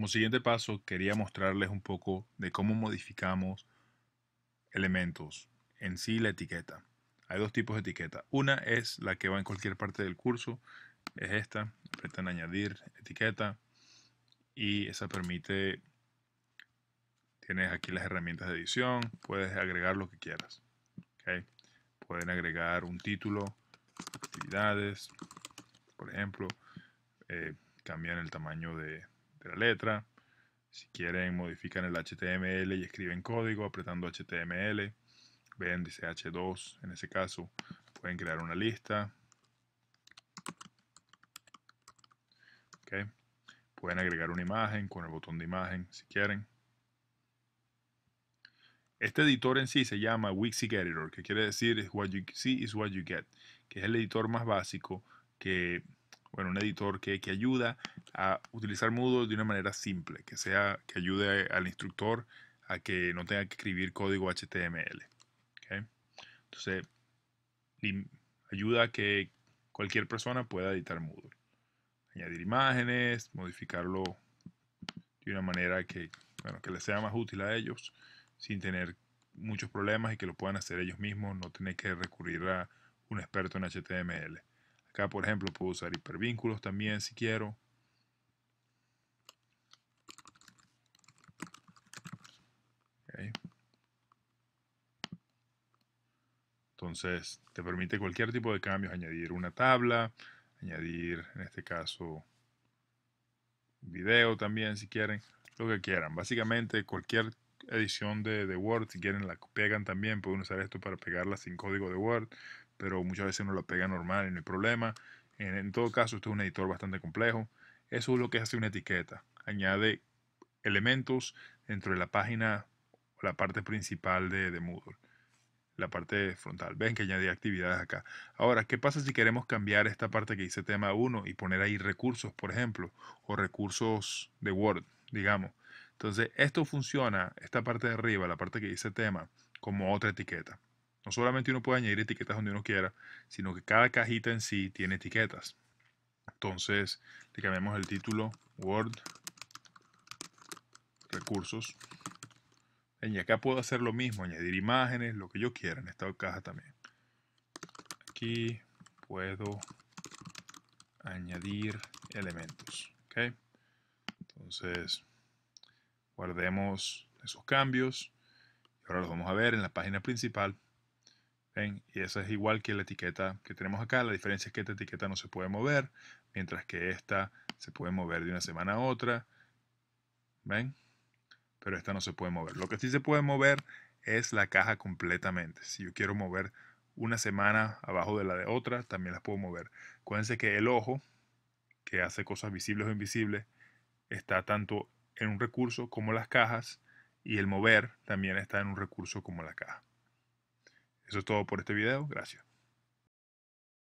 Como siguiente paso, quería mostrarles un poco de cómo modificamos elementos, en sí la etiqueta. Hay dos tipos de etiqueta. Una es la que va en cualquier parte del curso, es esta, apretan añadir etiqueta y esa permite, tienes aquí las herramientas de edición, puedes agregar lo que quieras. Pueden agregar un título, actividades, por ejemplo, eh, cambian el tamaño de, de la letra. Si quieren, modifican el HTML y escriben código apretando HTML. Ven, dice H2 en ese caso. Pueden crear una lista. Pueden agregar una imagen con el botón de imagen si quieren. Este editor en sí se llama Wixig Editor, que quiere decir what you see is what you get, que es el editor más básico que bueno, un editor que, ayuda a utilizar Moodle de una manera simple, que sea que ayude al instructor a que no tenga que escribir código HTML. Entonces, ayuda a que cualquier persona pueda editar Moodle. Añadir imágenes, modificarlo de una manera que, bueno, que les sea más útil a ellos, sin tener muchos problemas y que lo puedan hacer ellos mismos, no tener que recurrir a un experto en HTML. Acá, por ejemplo, puedo usar hipervínculos también si quiero. Entonces, te permite cualquier tipo de cambios, añadir una tabla, añadir, en este caso, video también, si quieren, lo que quieran. Básicamente, cualquier edición de, de, Word, si quieren la pegan también, pueden usar esto para pegarla sin código de Word pero muchas veces uno la pega normal y no hay problema. En, todo caso, esto es un editor bastante complejo. Eso es lo que hace una etiqueta. Añade elementos dentro de la página o la parte principal de, de Moodle. La parte frontal. Ven que añade actividades acá. Ahora, ¿qué pasa si queremos cambiar esta parte que dice tema 1 y poner ahí recursos, por ejemplo, o recursos de Word, digamos? Entonces, esto funciona, esta parte de arriba, la parte que dice tema, como otra etiqueta. No solamente uno puede añadir etiquetas donde uno quiera, sino que cada cajita en sí tiene etiquetas. Entonces, le cambiamos el título Word Recursos. Y acá puedo hacer lo mismo, añadir imágenes, lo que yo quiera en esta caja también. Aquí puedo añadir elementos. Entonces, guardemos esos cambios. Ahora los vamos a ver en la página principal. Y esa es igual que la etiqueta que tenemos acá. La diferencia es que esta etiqueta no se puede mover, mientras que esta se puede mover de una semana a otra. ¿Ven? Pero esta no se puede mover. Lo que sí se puede mover es la caja completamente. Si yo quiero mover una semana abajo de la de otra, también las puedo mover. Acuérdense que el ojo, que hace cosas visibles o invisibles, está tanto en un recurso como las cajas y el mover también está en un recurso como la caja. Eso es todo por este video. Gracias.